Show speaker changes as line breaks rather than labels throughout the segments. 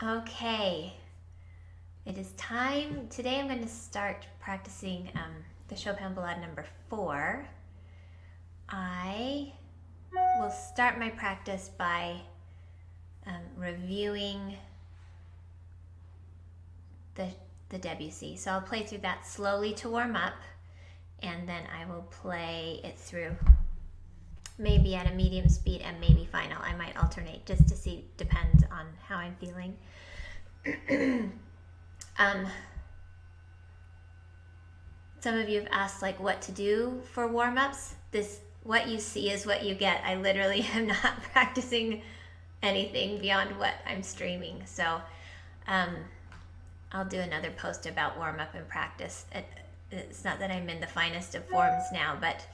Okay, it is time. Today I'm going to start practicing um, the Chopin Ballade number four. I will start my practice by um, reviewing the, the Debussy. So I'll play through that slowly to warm up and then I will play it through maybe at a medium speed and maybe final. I might alternate just to see, depends on how I'm feeling. um, some of you have asked like what to do for warm-ups. This what you see is what you get. I literally am not practicing anything beyond what I'm streaming. So um, I'll do another post about warm-up and practice. It, it's not that I'm in the finest of forms now, but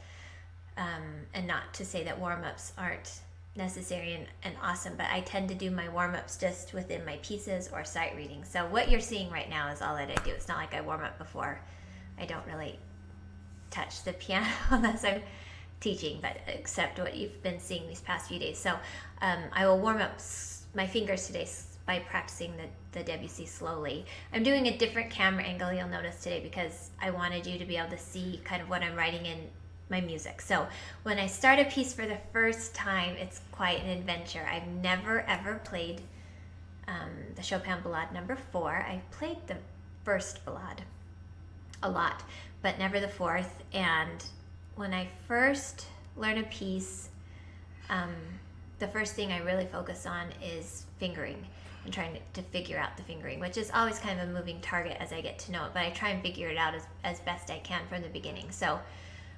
um, and not to say that warm-ups aren't necessary and, and awesome, but I tend to do my warm-ups just within my pieces or sight reading. So what you're seeing right now is all that I do. It's not like I warm up before. I don't really touch the piano unless I'm teaching, but except what you've been seeing these past few days. So um, I will warm up my fingers today by practicing the, the Debussy slowly. I'm doing a different camera angle, you'll notice today, because I wanted you to be able to see kind of what I'm writing in my music. So when I start a piece for the first time, it's quite an adventure. I've never ever played um, the Chopin Ballade number four. I played the first ballade a lot, but never the fourth. And when I first learn a piece, um, the first thing I really focus on is fingering and trying to, figure out the fingering, which is always kind of a moving target as I get to know it, but I try and figure it out as, as best I can from the beginning. So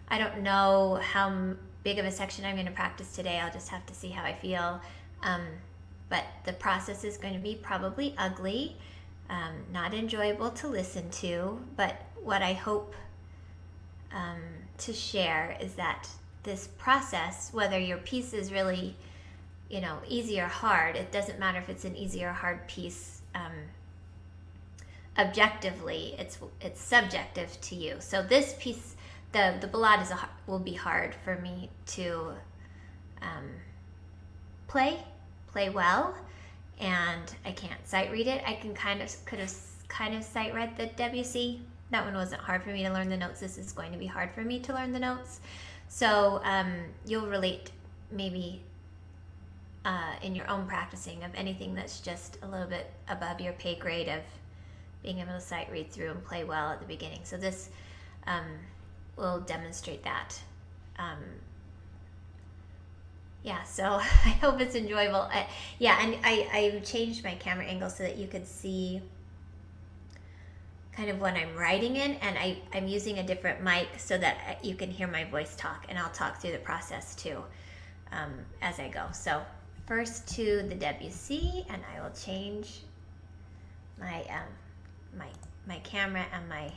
I don't know how big of a section I'm going to practice today. I'll just have to see how I feel. Um, but the process is going to be probably ugly, um, not enjoyable to listen to. But what I hope um, to share is that this process, whether your piece is really, you know, easy or hard, it doesn't matter if it's an easy or hard piece. Um, objectively, it's it's subjective to you. So this piece the the ballade is a, will be hard for me to um, play play well, and I can't sight read it. I can kind of could have kind of sight read the Debussy. That one wasn't hard for me to learn the notes. This is going to be hard for me to learn the notes. So um, you'll relate maybe uh, in your own practicing of anything that's just a little bit above your pay grade of being able to sight read through and play well at the beginning. So this um, will demonstrate that. Um, yeah, so I hope it's enjoyable. Yeah, and I, I changed my camera angle so that you could see kind of what I'm writing in, and I, I'm using a different mic so that you can hear my voice talk, and I'll talk through the process too um, as I go. So first to the Debussy, and I will change my um, my my camera and my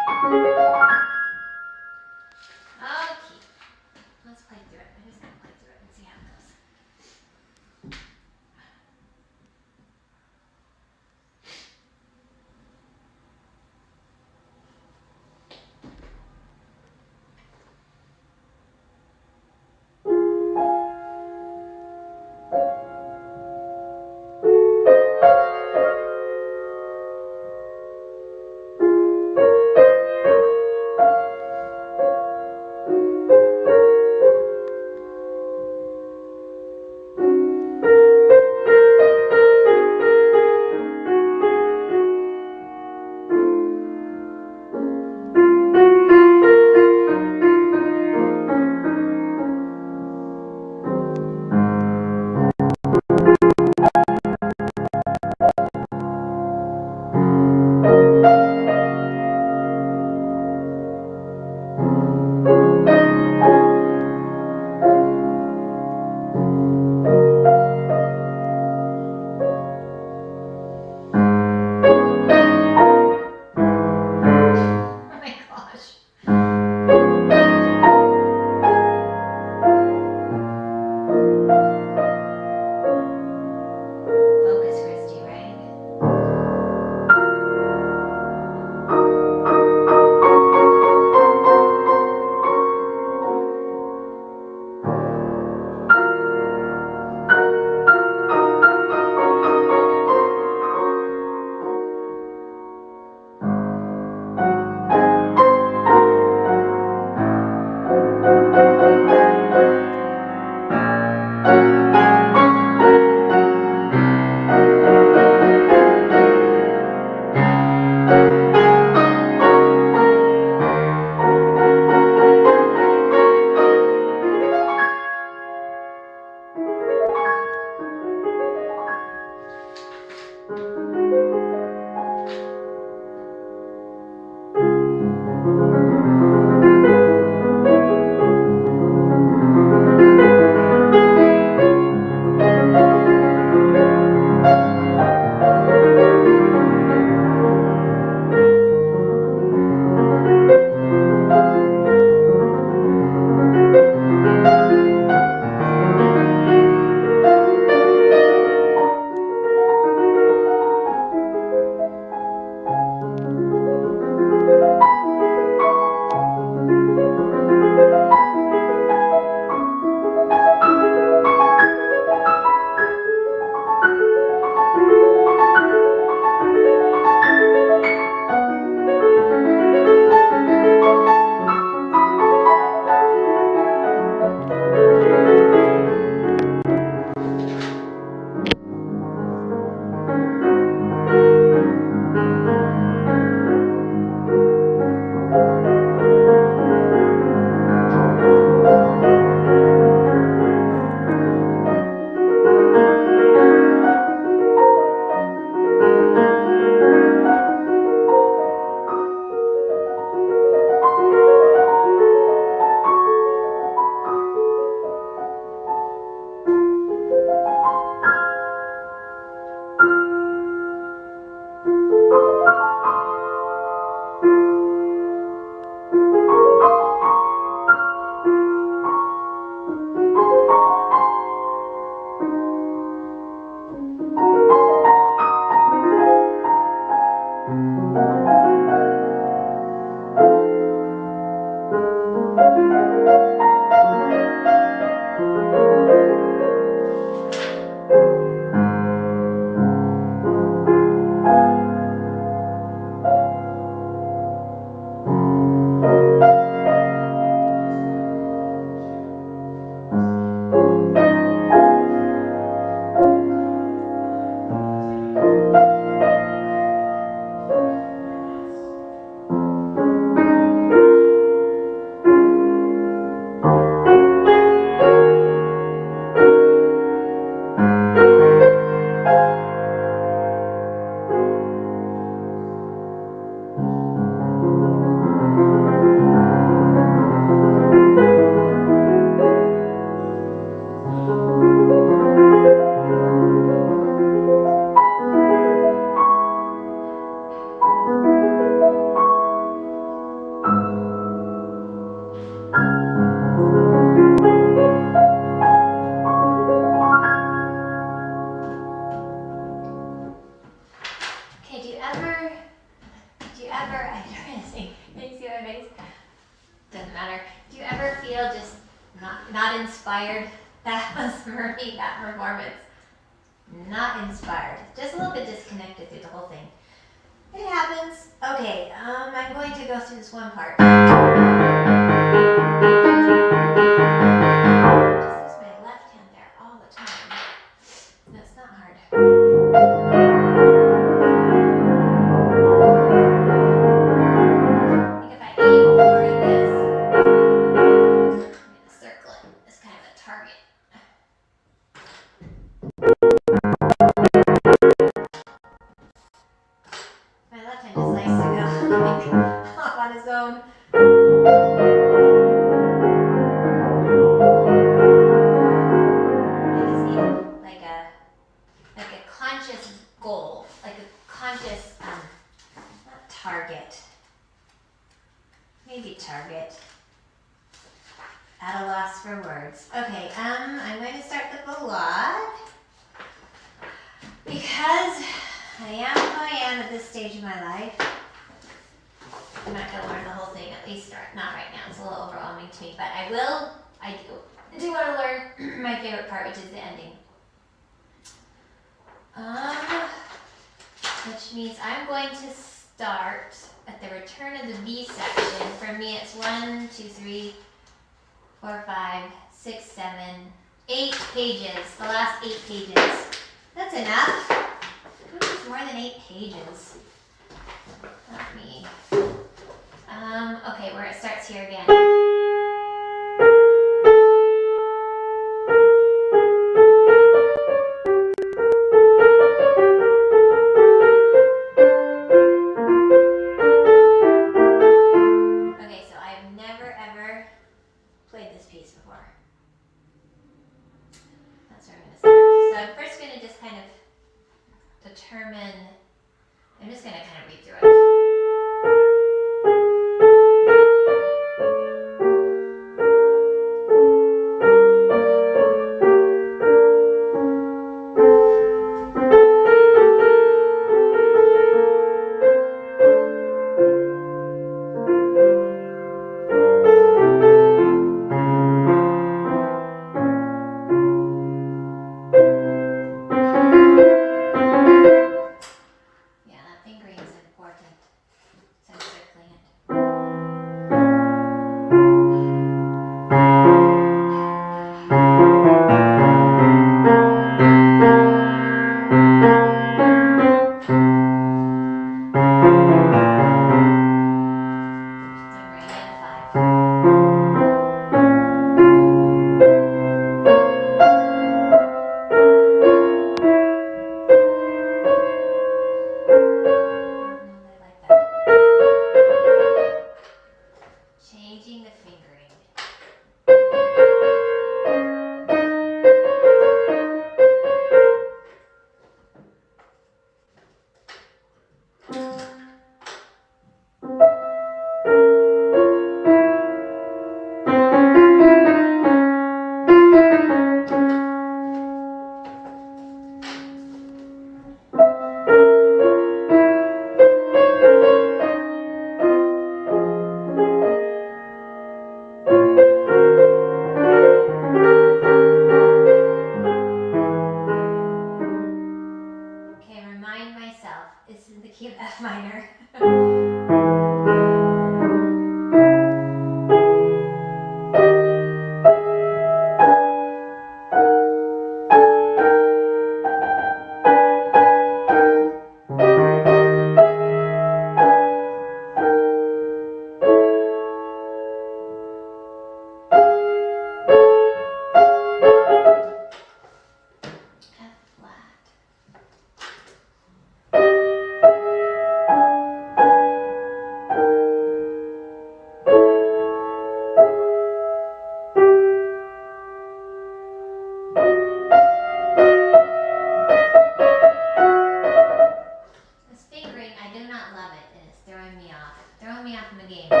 game.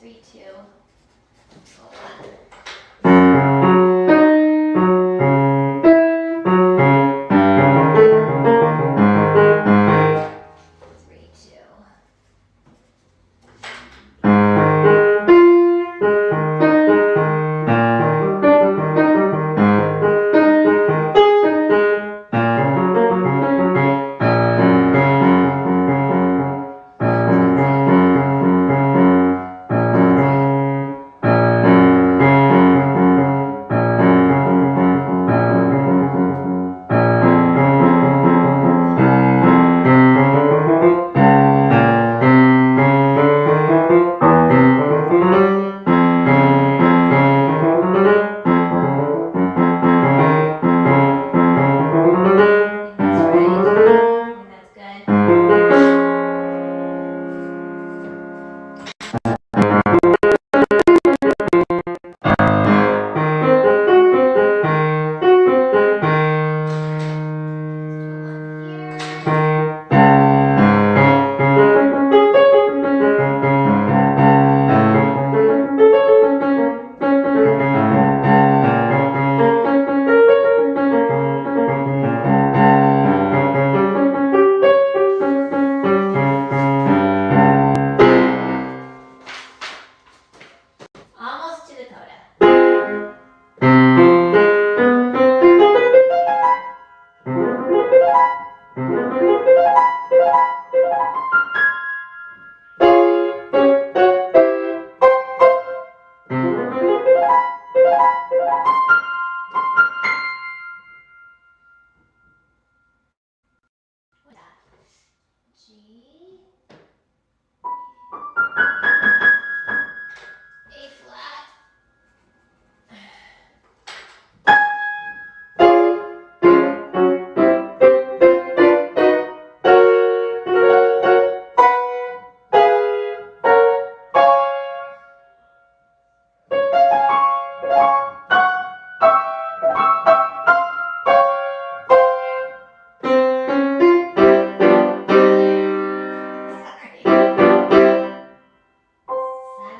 3, 2,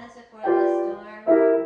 us before the storm.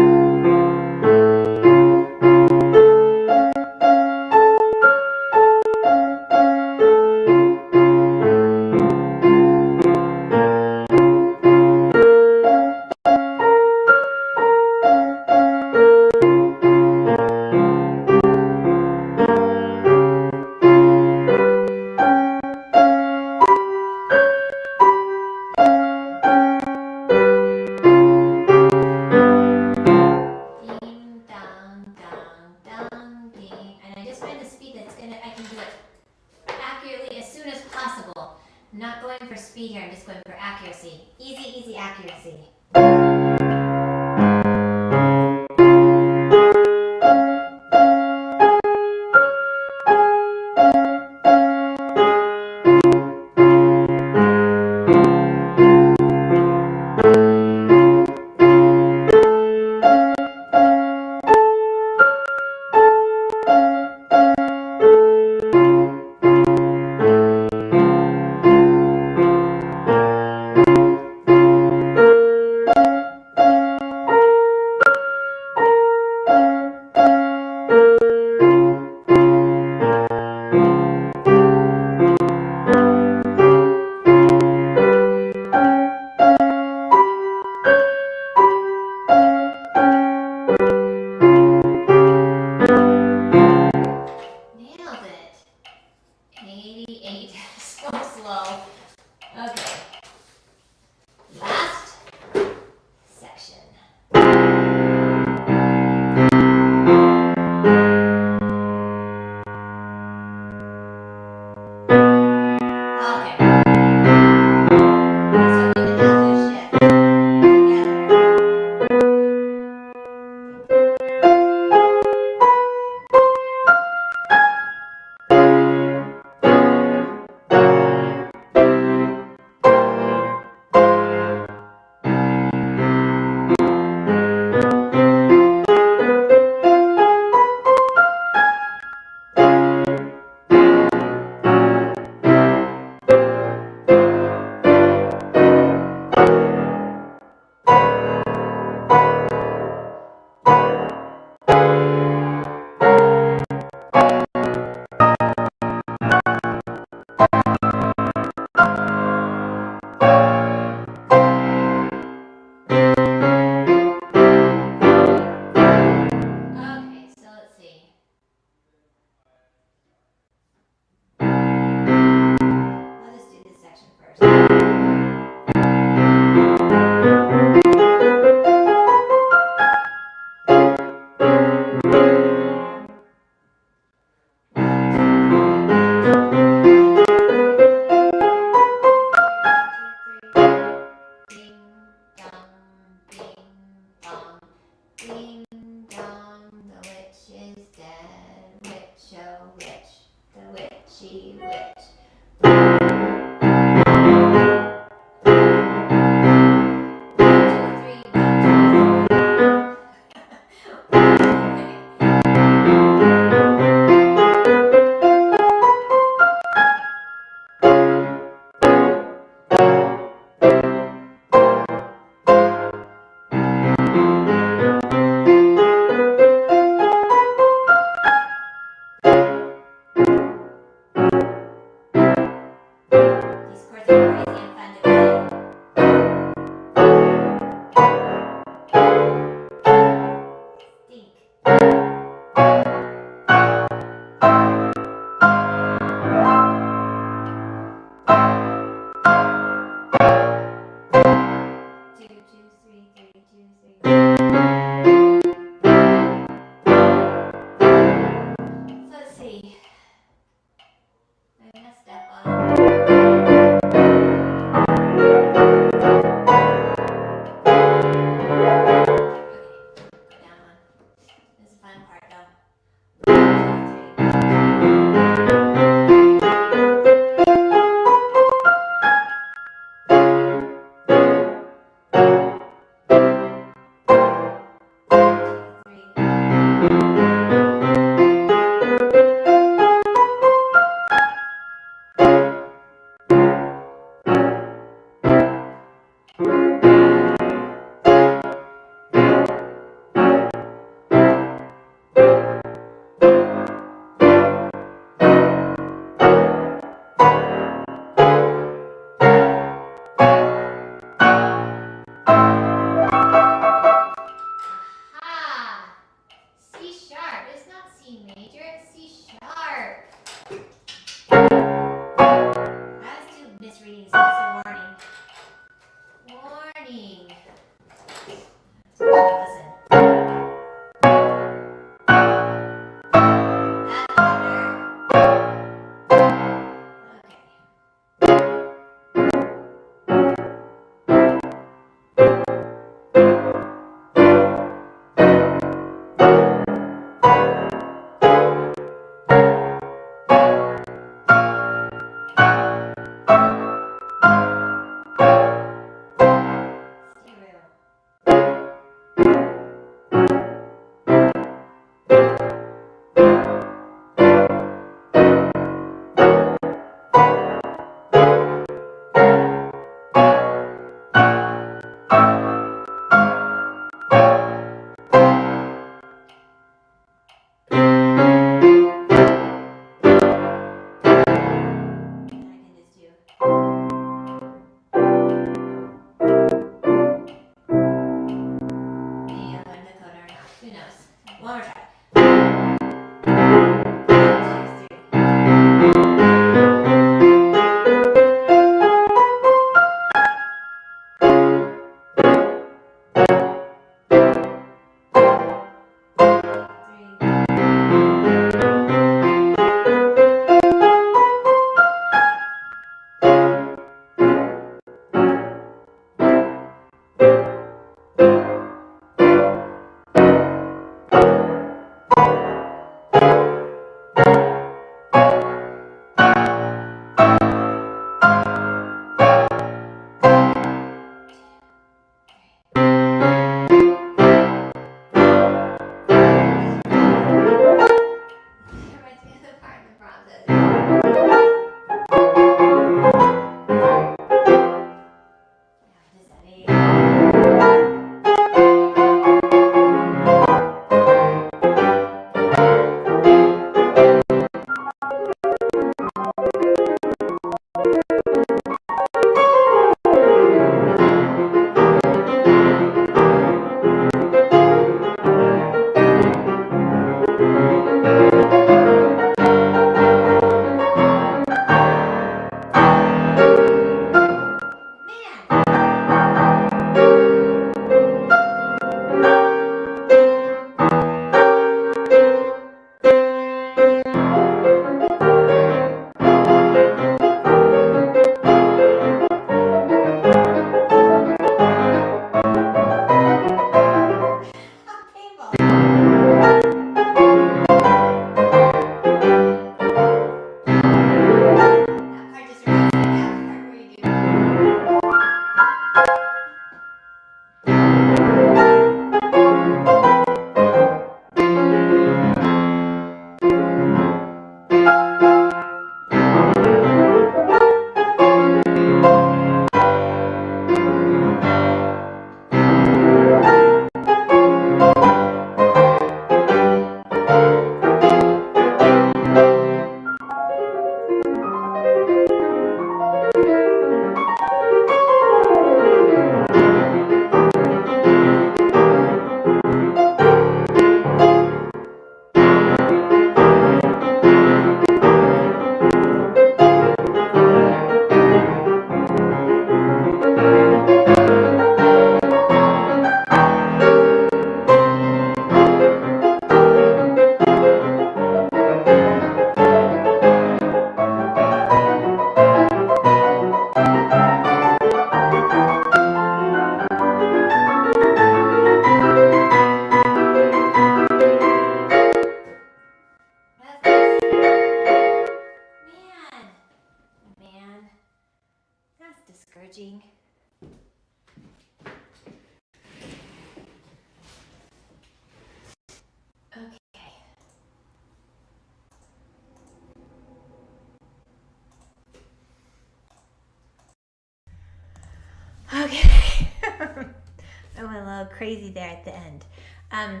Crazy there at the end. Um,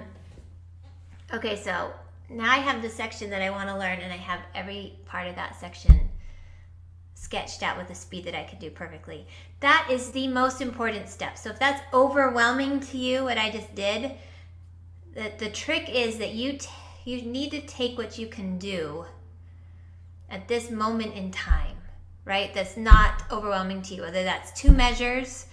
okay, so now I have the section that I want to learn, and I have every part of that section sketched out with a speed that I could do perfectly. That is the most important step. So if that's overwhelming to you, what I just did, the, the trick is that you, you need to take what you can do at this moment in time, right? That's not overwhelming to you, whether that's two measures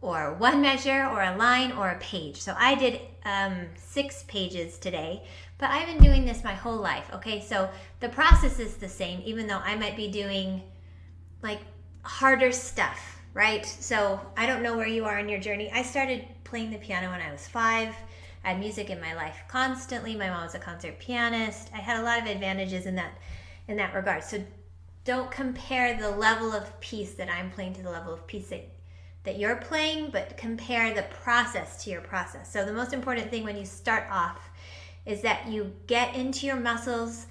or one measure or a line or a page. So I did um, six pages today, but I've been doing this my whole life. Okay, so the process is the same, even though I might be doing like harder stuff, right? So I don't know where you are in your journey. I started playing the piano when I was five. I had music in my life constantly. My mom was a concert pianist. I had a lot of advantages in that in that regard. So don't compare the level of piece that I'm playing to the level of piece that, that you're playing, but compare the process to your process. So the most important thing when you start off is that you get into your muscles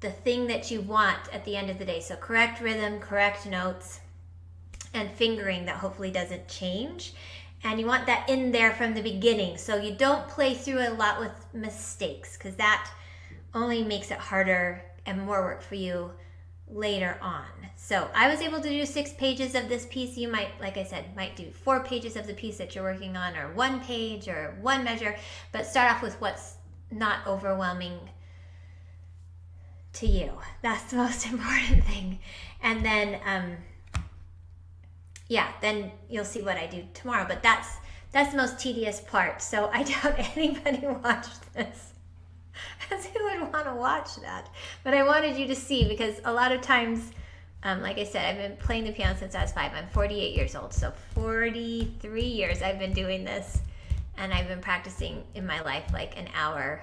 the thing that you want at the end of the day. So, correct rhythm, correct notes, and fingering that hopefully doesn't change. And you want that in there from the beginning. So, you don't play through a lot with mistakes because that only makes it harder and more work for you later on. So, I was able to do six pages of this piece. You might, like I said, might do four pages of the piece that you're working on, or one page, or one measure, but start off with what's not overwhelming to you. That's the most important thing. And then, um, yeah, then you'll see what I do tomorrow. But that's that's the most tedious part. So I doubt anybody watched this. Because who would want to watch that? But I wanted you to see because a lot of times, um, like I said, I've been playing the piano since I was five. I'm 48 years old. So 43 years I've been doing this. And I've been practicing in my life like an hour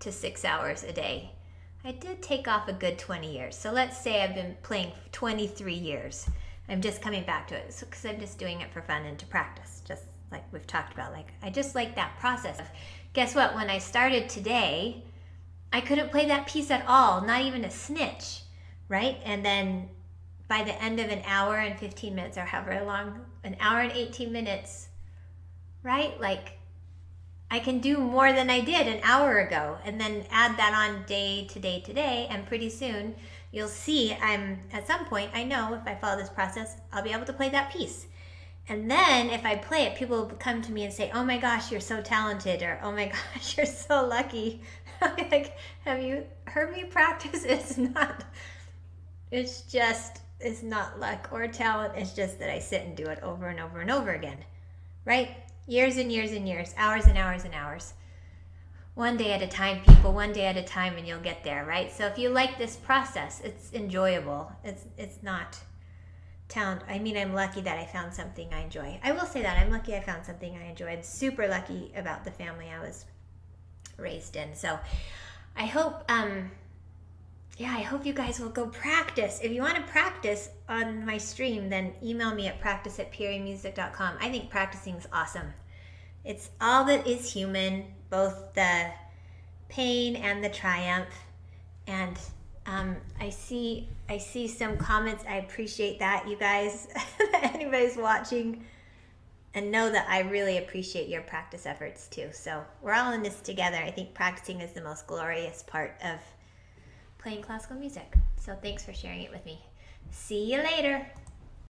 to six hours a day I did take off a good 20 years. So let's say I've been playing 23 years. I'm just coming back to it because so, I'm just doing it for fun and to practice, just like we've talked about. Like I just like that process. Guess what? When I started today, I couldn't play that piece at all, not even a snitch, right? And then by the end of an hour and 15 minutes or however long, an hour and 18 minutes, right? Like I can do more than I did an hour ago and then add that on day to day to day and pretty soon you'll see I'm at some point I know if I follow this process I'll be able to play that piece. And then if I play it people will come to me and say, "Oh my gosh, you're so talented," or "Oh my gosh, you're so lucky." like, have you heard me practice? It's not it's just it's not luck or talent. It's just that I sit and do it over and over and over again. Right? Years and years and years, hours and hours and hours. One day at a time, people, one day at a time, and you'll get there, right? So if you like this process, it's enjoyable. It's it's not talent. I mean, I'm lucky that I found something I enjoy. I will say that I'm lucky I found something I enjoy. I'm super lucky about the family I was raised in. So I hope um, yeah, I hope you guys will go practice. If you want to practice on my stream, then email me at practice at peerymusic.com. I think practicing is awesome. It's all that is human, both the pain and the triumph. And um, I see I see some comments. I appreciate that, you guys. Anybody's watching, and know that I really appreciate your practice efforts too. So we're all in this together. I think practicing is the most glorious part of playing classical music. So thanks for sharing it with me. See you later.